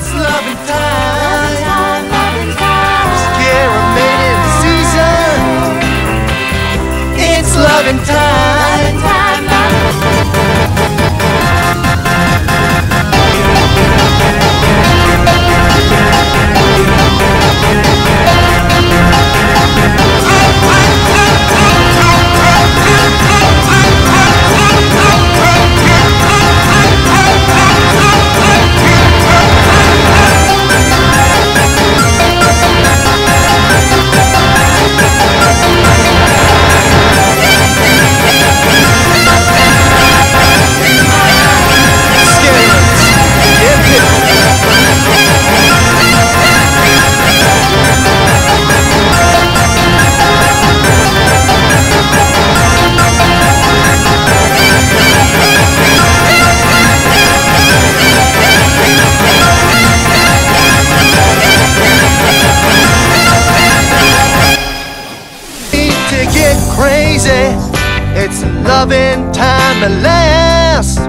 it's loving time. Loving time, loving time. Mascara made in season. It's loving time. Loving time. Get. It's loving time land.